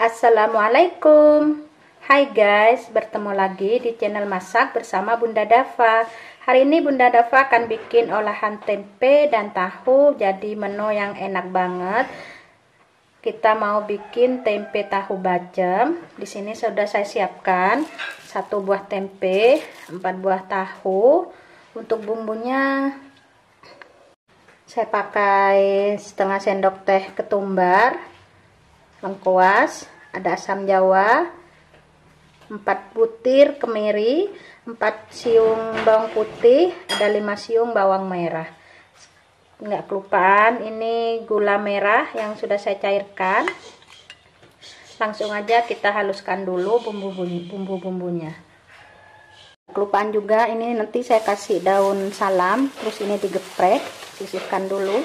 Assalamualaikum. Hai guys, bertemu lagi di channel masak bersama Bunda Dava. Hari ini Bunda Dava akan bikin olahan tempe dan tahu jadi menu yang enak banget. Kita mau bikin tempe tahu bacem Di sini sudah saya siapkan satu buah tempe, empat buah tahu. Untuk bumbunya saya pakai setengah sendok teh ketumbar lengkuas, ada asam jawa, 4 butir kemiri, 4 siung bawang putih, ada 5 siung bawang merah. Enggak kelupaan, ini gula merah yang sudah saya cairkan. Langsung aja kita haluskan dulu bumbu-bumbunya. Kelupaan juga ini nanti saya kasih daun salam, terus ini digeprek, sisihkan dulu.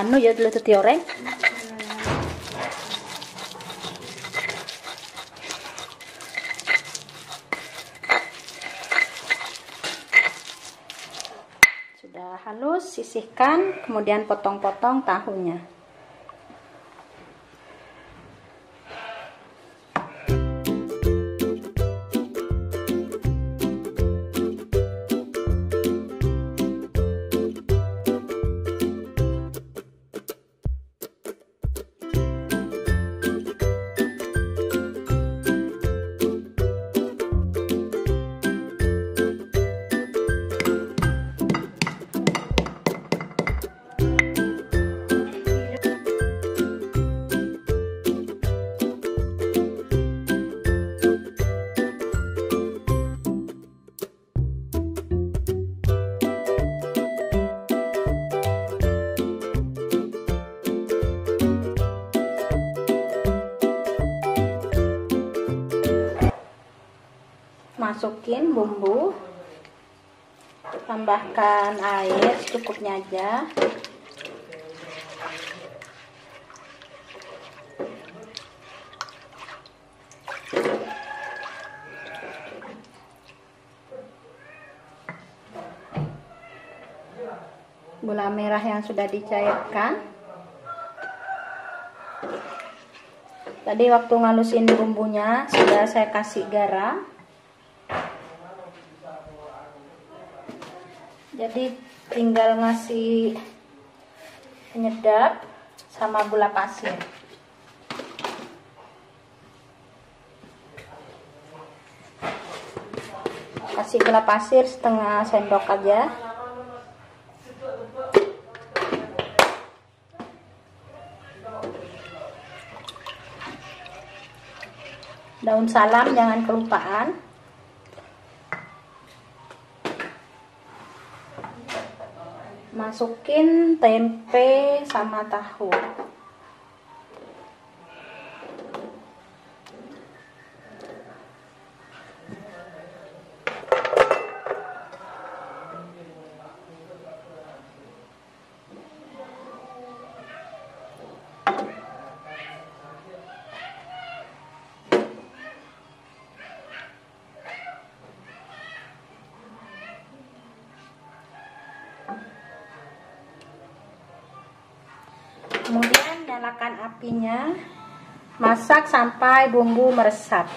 Anu ya dulu tuh tioreng. Sudah halus, sisihkan, kemudian potong-potong tahunya. Masukin bumbu. Tambahkan air secukupnya aja. Gula merah yang sudah dicairkan. Tadi waktu ngalusin bumbunya sudah saya kasih garam jadi tinggal ngasih penyedap sama gula pasir. Kasih gula pasir setengah sendok aja. Daun salam jangan kelupaan masukin tempe sama tahu nyalakan apinya masak sampai bumbu meresap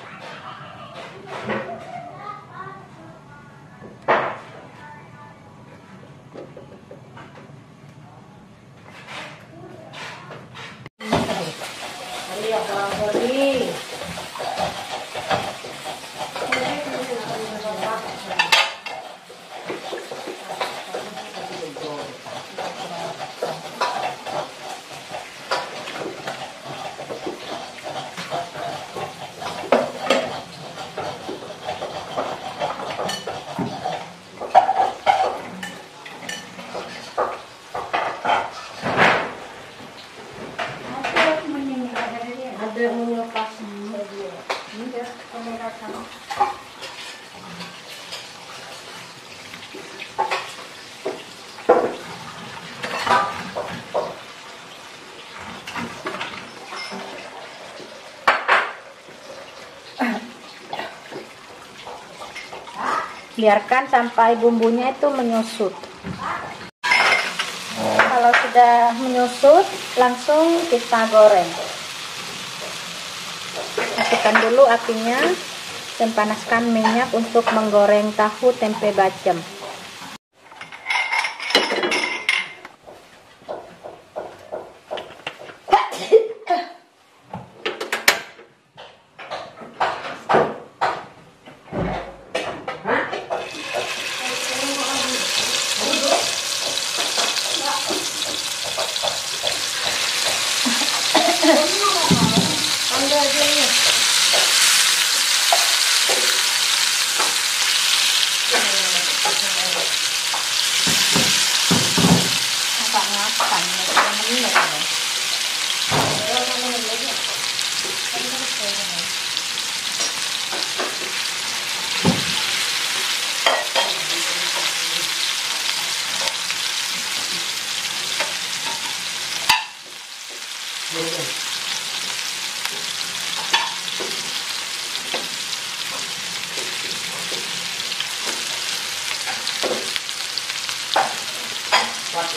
ini biarkan sampai bumbunya itu menyusut. Kalau sudah menyusut langsung kita goreng. Matikan dulu apinya dan panaskan minyak untuk menggoreng tahu tempe bacem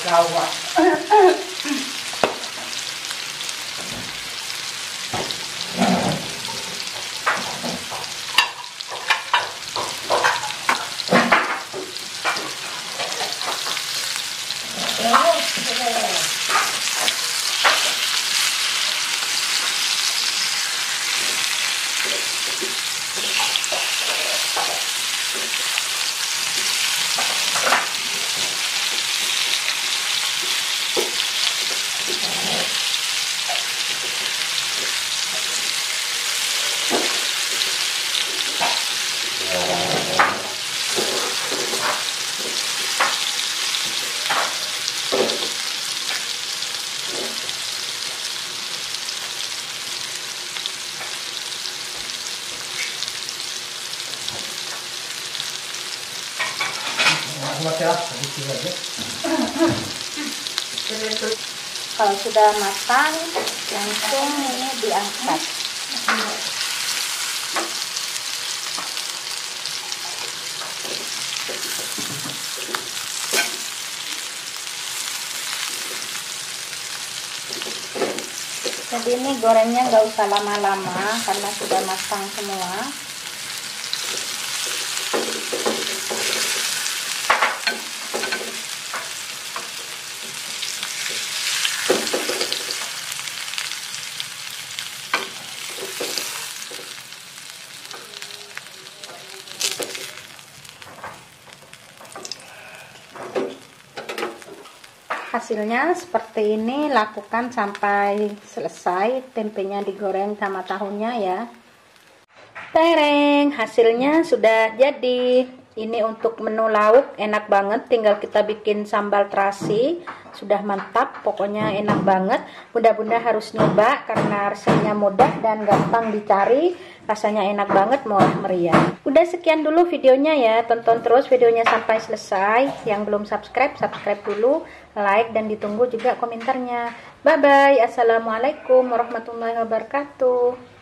要不？嗯嗯嗯。嗯。Kalau sudah matang langsung ini diangkat. Jadi ini gorengnya nggak usah lama-lama karena sudah matang semua hasilnya seperti ini lakukan sampai selesai tempenya digoreng sama tahunya ya. Tereng hasilnya sudah jadi. Ini untuk menu lauk enak banget. Tinggal kita bikin sambal terasi sudah mantap pokoknya enak banget. Bunda-bunda harus nyoba karena resepnya mudah dan gampang dicari rasanya enak banget murah meriah. Udah sekian dulu videonya ya. Tonton terus videonya sampai selesai. Yang belum subscribe subscribe dulu like dan ditunggu juga komentarnya. Bye bye assalamualaikum warahmatullahi wabarakatuh